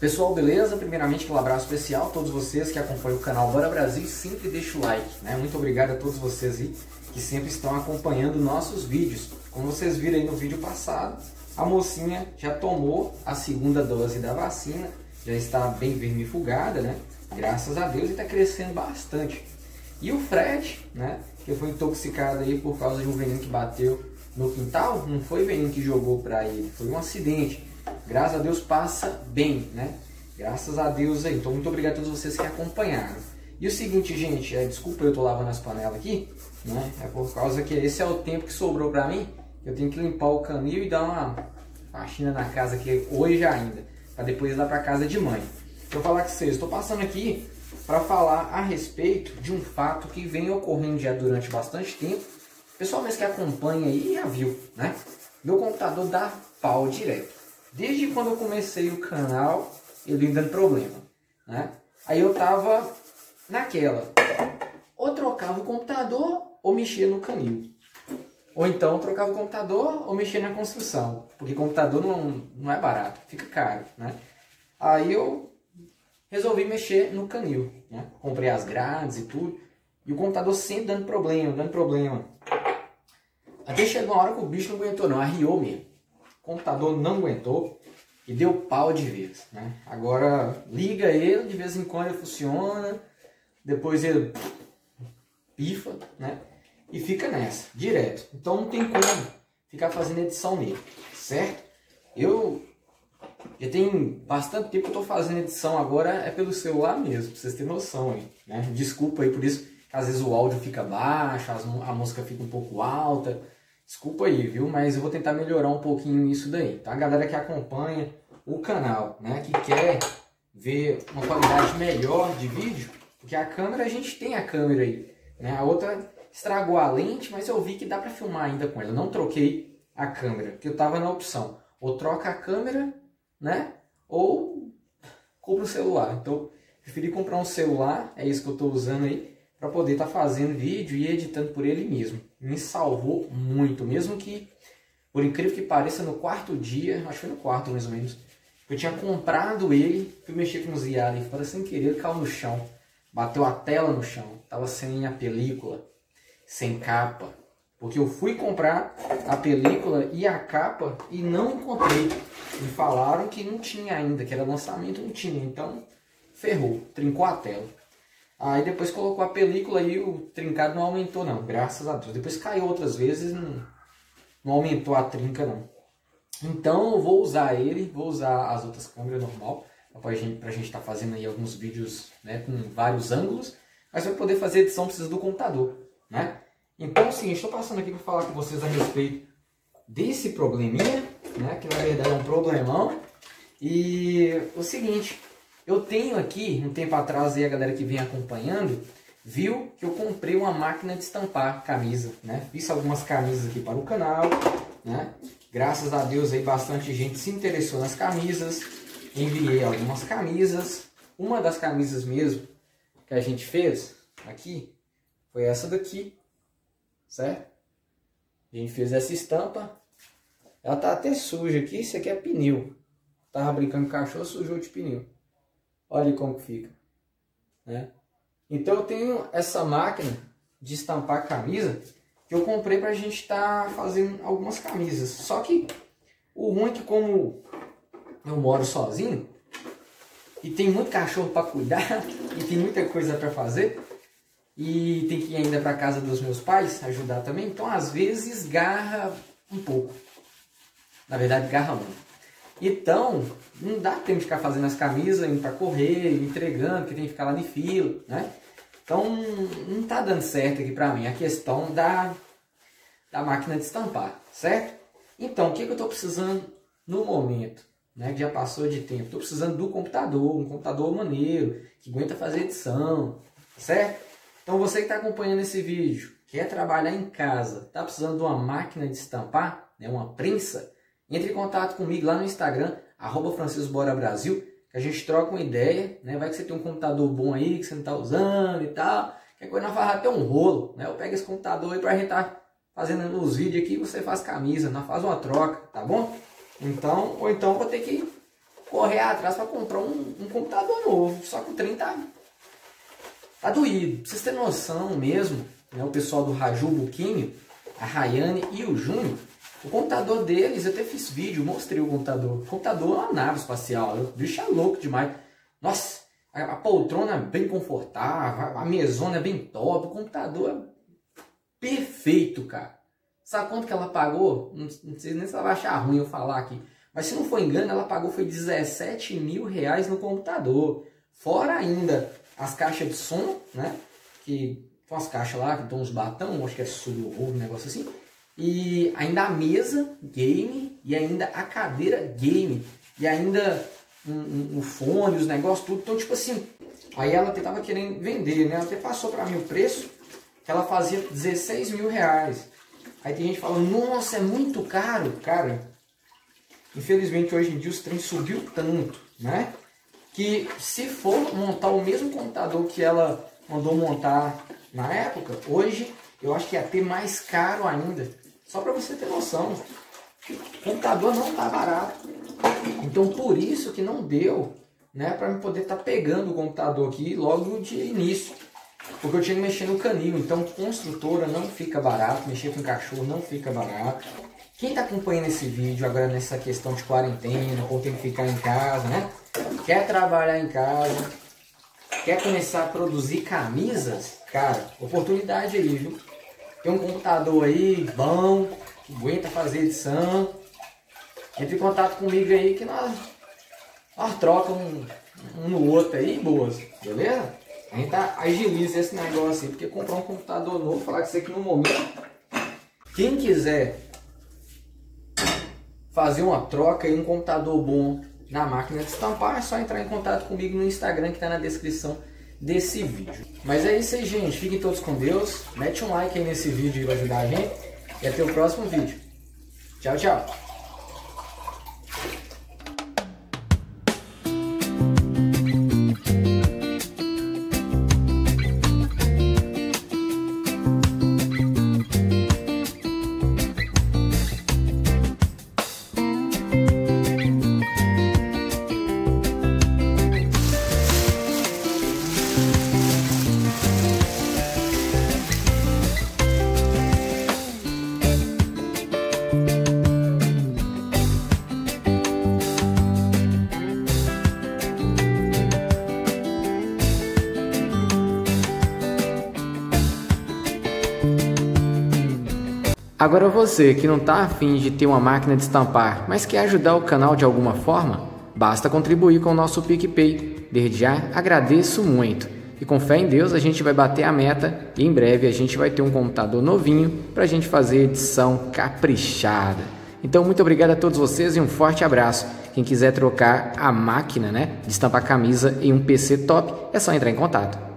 Pessoal, beleza? Primeiramente, um abraço especial a todos vocês que acompanham o canal Bora Brasil sempre deixa o like, né? Muito obrigado a todos vocês aí que sempre estão acompanhando nossos vídeos. Como vocês viram aí no vídeo passado, a mocinha já tomou a segunda dose da vacina, já está bem vermifugada, né? Graças a Deus e está crescendo bastante. E o Fred, né? Que foi intoxicado aí por causa de um veneno que bateu no quintal, não foi veneno que jogou para ele, foi um acidente. Graças a Deus passa bem, né? Graças a Deus aí. Então, muito obrigado a todos vocês que acompanharam. E o seguinte, gente, é, desculpa eu tô lavando as panelas aqui, né? É por causa que esse é o tempo que sobrou para mim. Eu tenho que limpar o canil e dar uma faxina na casa aqui hoje ainda, para depois ir lá para casa de mãe. Vou falar com vocês, estou passando aqui para falar a respeito de um fato que vem ocorrendo já durante bastante tempo. O pessoal mesmo que acompanha aí já viu, né? Meu computador dá pau direto. Desde quando eu comecei o canal, ele vem dando problema, né? Aí eu tava naquela, ou trocava o computador ou mexia no canil. Ou então trocava o computador ou mexia na construção, porque computador não, não é barato, fica caro, né? Aí eu resolvi mexer no canil, né? Comprei as grades e tudo, e o computador sempre dando problema, dando problema. Até chegou uma hora que o bicho não aguentou não, arriou mesmo. O computador não aguentou e deu pau de vez, né? Agora liga ele, de vez em quando ele funciona, depois ele pifa, né? E fica nessa, direto. Então não tem como ficar fazendo edição nele, certo? Eu já tem bastante tempo que estou fazendo edição agora, é pelo celular mesmo, pra vocês terem noção aí, né? Desculpa aí por isso, às vezes o áudio fica baixo, a música fica um pouco alta. Desculpa aí, viu? Mas eu vou tentar melhorar um pouquinho isso daí, tá? A galera que acompanha o canal, né? Que quer ver uma qualidade melhor de vídeo, porque a câmera, a gente tem a câmera aí, né? A outra estragou a lente, mas eu vi que dá para filmar ainda com ela. Eu não troquei a câmera, porque eu estava na opção. Ou troca a câmera, né? Ou compra o celular. Então, preferi comprar um celular, é isso que eu estou usando aí, para poder estar tá fazendo vídeo e editando por ele mesmo. Me salvou muito, mesmo que, por incrível que pareça, no quarto dia, acho que foi no quarto mais ou menos, eu tinha comprado ele, fui mexer com os IAD e sem querer, caiu no chão. Bateu a tela no chão, tava sem a película sem capa. Porque eu fui comprar a película e a capa e não encontrei. Me falaram que não tinha ainda, que era lançamento, não tinha. Então, ferrou, trincou a tela. Aí depois colocou a película e o trincado não aumentou não, graças a Deus. Depois caiu outras vezes, não, não aumentou a trinca não. Então eu vou usar ele, vou usar as outras câmeras normal, para gente estar gente tá fazendo aí alguns vídeos né, com vários ângulos. Mas para poder fazer edição precisa do computador né? Então, seguinte, estou passando aqui para falar com vocês a respeito desse probleminha, né? Que na verdade é um problemão. E o seguinte, eu tenho aqui, um tempo atrás, aí a galera que vem acompanhando, viu que eu comprei uma máquina de estampar camisa, né? Fiz algumas camisas aqui para o canal, né? Graças a Deus aí bastante gente se interessou nas camisas, enviei algumas camisas. Uma das camisas mesmo que a gente fez aqui foi essa daqui, certo? A gente fez essa estampa. Ela tá até suja aqui, isso aqui é pneu. Tava brincando com cachorro, sujou de pneu. Olha como que fica. Né? Então eu tenho essa máquina de estampar camisa que eu comprei pra gente estar tá fazendo algumas camisas. Só que o ruim é que como eu moro sozinho e tem muito cachorro para cuidar e tem muita coisa para fazer, e tem que ir ainda para casa dos meus pais ajudar também, então às vezes garra um pouco. Na verdade, garra muito. Então, não dá tempo de ficar fazendo as camisas, indo para correr, entregando, que tem que ficar lá de fila, né? Então, não tá dando certo aqui para mim a questão da, da máquina de estampar, certo? Então, o que, que eu estou precisando no momento? Né, que já passou de tempo. Estou precisando do computador, um computador maneiro, que aguenta fazer edição, certo? Então você que está acompanhando esse vídeo, quer trabalhar em casa, está precisando de uma máquina de estampar, né, uma prensa, entre em contato comigo lá no Instagram, arroba Brasil, que a gente troca uma ideia, né? Vai que você tem um computador bom aí, que você não está usando e tal. Qualquer coisa, nós faz até um rolo, né? Eu pego esse computador aí para a gente estar tá fazendo os vídeos aqui, você faz camisa, nós faz uma troca, tá bom? Então, ou então vou ter que correr atrás para comprar um, um, computador novo. Só que o trem tá, tá doído. Pra vocês terem noção mesmo, né, o pessoal do Raju Buquinho, a Rayane e o Júnior, o computador deles, eu até fiz vídeo, mostrei o computador. O computador é uma nave espacial, o bicho é louco demais. Nossa, a, poltrona é bem confortável, a mesona é bem top, o computador é perfeito, cara. Sabe quanto que ela pagou? Não, sei nem se ela vai achar ruim eu falar aqui. Mas se não for engano, ela pagou foi 17 mil reais no computador. Fora ainda as caixas de som, né? Que são as caixas lá, que estão uns batão, acho que é ou um negócio assim. E ainda a mesa game e ainda a cadeira game. E ainda o um, um, fone, os negócios, tudo. Então, tipo assim, aí ela tava querendo vender, né? Ela até passou para mim o preço, que ela fazia 16 mil reais. Aí tem gente falando, nossa, é muito caro. Cara, infelizmente hoje em dia os trens subiu tanto, né? Que se for montar o mesmo computador que ela mandou montar na época, hoje eu acho que ia ter mais caro ainda. Só para você ter noção. O computador não tá barato. Então por isso que não deu né, para eu poder estar tá pegando o computador aqui logo de início. Porque eu tinha que mexer no canil. Então construtora não fica barato, mexer com cachorro não fica barato. Quem está acompanhando esse vídeo agora nessa questão de quarentena, ou tem que ficar em casa, né? Quer trabalhar em casa, quer começar a produzir camisas, cara, oportunidade aí, viu? Tem um computador aí bom, que aguenta fazer edição. Entre em contato comigo aí que nós, nós trocamos um, um no outro aí, boas, beleza? A gente tá, agiliza esse negócio aí, porque comprar um computador novo, falar que isso aqui no momento. Quem quiser fazer uma troca e um computador bom na máquina de estampar, é só entrar em contato comigo no Instagram que está na descrição desse vídeo. Mas é isso aí, gente. Fiquem todos com Deus. Mete um like aí nesse vídeo para ajudar a gente. E até o próximo vídeo. Tchau, tchau. Agora você que não está afim de ter uma máquina de estampar, mas quer ajudar o canal de alguma forma, basta contribuir com o nosso PicPay. Desde já agradeço muito. E com fé em Deus a gente vai bater a meta e em breve a gente vai ter um computador novinho para a gente fazer edição caprichada. Então muito obrigado a todos vocês e um forte abraço. Quem quiser trocar a máquina né, de estampar camisa em um PC top, é só entrar em contato.